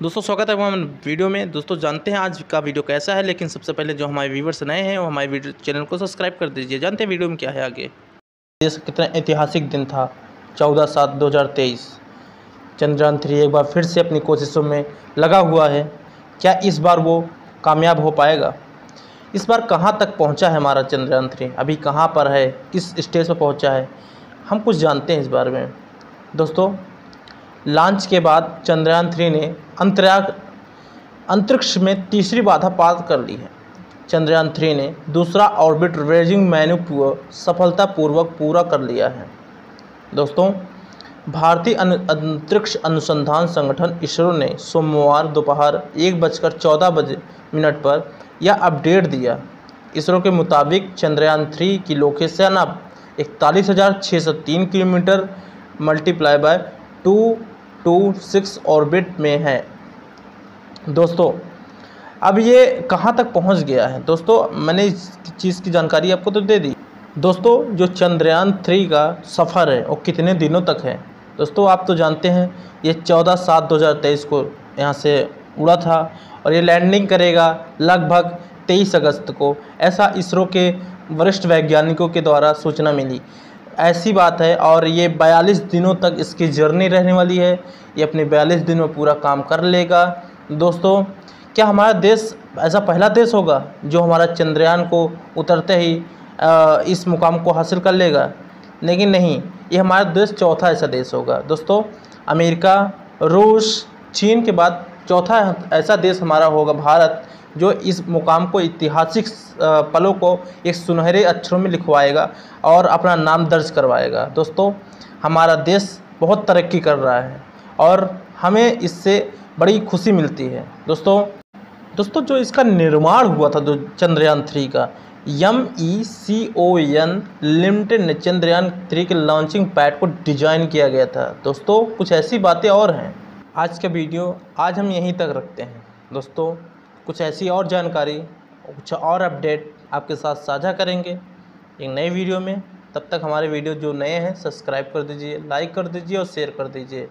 दोस्तों, स्वागत है हमारे वीडियो में। दोस्तों, जानते हैं आज का वीडियो कैसा है, लेकिन सबसे पहले जो हमारे व्यूवर्स नए हैं, वो हमारे वीडियो चैनल को सब्सक्राइब कर दीजिए। जानते हैं वीडियो में क्या है आगे। देश कितना ऐतिहासिक दिन था, चौदह सात दो हज़ार तेईस। चंद्रयान थ्री एक बार फिर से अपनी कोशिशों में लगा हुआ है। क्या इस बार वो कामयाब हो पाएगा? इस बार कहाँ तक पहुँचा है हमारा चंद्रयान थ्री? अभी कहाँ पर है? किस स्टेज पर पहुँचा है? हम कुछ जानते हैं इस बारे में। दोस्तों लॉन्च के बाद चंद्रयान थ्री ने अंतरिक्ष अंतरिक्ष में तीसरी बाधा पार कर ली है। चंद्रयान थ्री ने दूसरा ऑर्बिट रेजिंग मैन्यू सफलतापूर्वक पूरा कर लिया है। दोस्तों, भारतीय अंतरिक्ष अनुसंधान संगठन इसरो ने सोमवार दोपहर एक बजकर चौदह बजे, मिनट पर यह अपडेट दिया। इसरो के मुताबिक चंद्रयान थ्री की लोकेशन अब इकतालीस हज़ार छः सौ तीन kilometre multiply by two two six orbit में है। दोस्तों, अब ये कहाँ तक पहुँच गया है? दोस्तों, मैंने इस चीज़ की जानकारी आपको तो दे दी। दोस्तों, जो चंद्रयान थ्री का सफ़र है, वो कितने दिनों तक है? दोस्तों, आप तो जानते हैं, ये चौदह सात दो हज़ार तेईस को यहाँ से उड़ा था और ये लैंडिंग करेगा लगभग तेईस अगस्त को। ऐसा इसरो के वरिष्ठ वैज्ञानिकों के द्वारा सूचना मिली। ऐसी बात है और ये बयालीस दिनों तक इसकी जर्नी रहने वाली है। ये अपने बयालीस दिन में पूरा काम कर लेगा। दोस्तों, क्या हमारा देश ऐसा पहला देश होगा जो हमारा चंद्रयान को उतरते ही इस मुकाम को हासिल कर लेगा? लेकिन नहीं, ये हमारा देश चौथा ऐसा देश होगा। दोस्तों, अमेरिका, रूस, चीन के बाद चौथा ऐसा देश हमारा होगा भारत, जो इस मुकाम को ऐतिहासिक पलों को एक सुनहरे अक्षरों में लिखवाएगा और अपना नाम दर्ज करवाएगा। दोस्तों, हमारा देश बहुत तरक्की कर रहा है और हमें इससे बड़ी खुशी मिलती है। दोस्तों दोस्तों, जो इसका निर्माण हुआ था, जो चंद्रयान थ्री का M E C O N limited ने चंद्रयान थ्री के लॉन्चिंग पैड को डिज़ाइन किया गया था। दोस्तों, कुछ ऐसी बातें और हैं। आज का वीडियो आज हम यहीं तक रखते हैं। दोस्तों, कुछ ऐसी और जानकारी, कुछ और अपडेट आपके साथ साझा करेंगे एक नए वीडियो में। तब तक हमारे वीडियो जो नए हैं, सब्सक्राइब कर दीजिए, लाइक कर दीजिए और शेयर कर दीजिए।